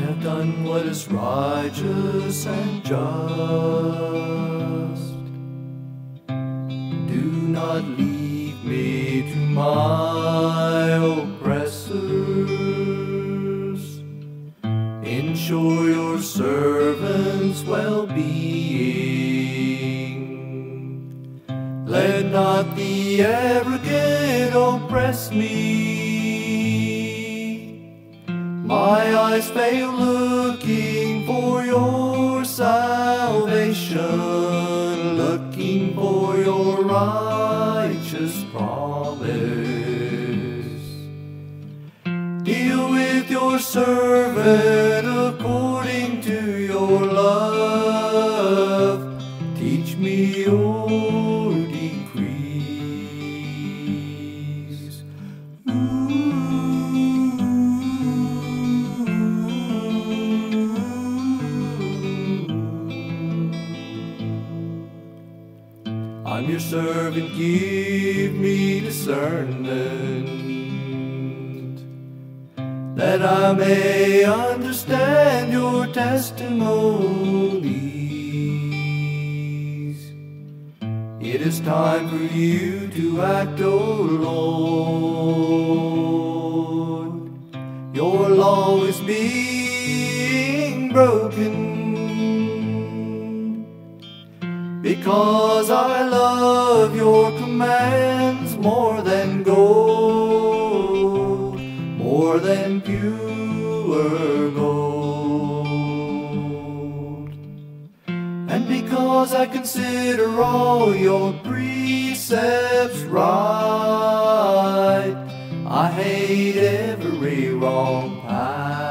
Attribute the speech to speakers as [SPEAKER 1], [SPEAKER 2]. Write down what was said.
[SPEAKER 1] have done what is righteous and just. Do not leave me to my oppressors. Ensure your servants' well being. Let not the arrogant oppress me. My eyes fail looking for your salvation, looking for your righteous promise. Deal with your servant I'm your servant, give me discernment that I may understand your testimonies. It is time for you to act, O Lord. Your law is being broken. Because I love your commands more than gold, more than pure gold. And because I consider all your precepts right, I hate every wrong path.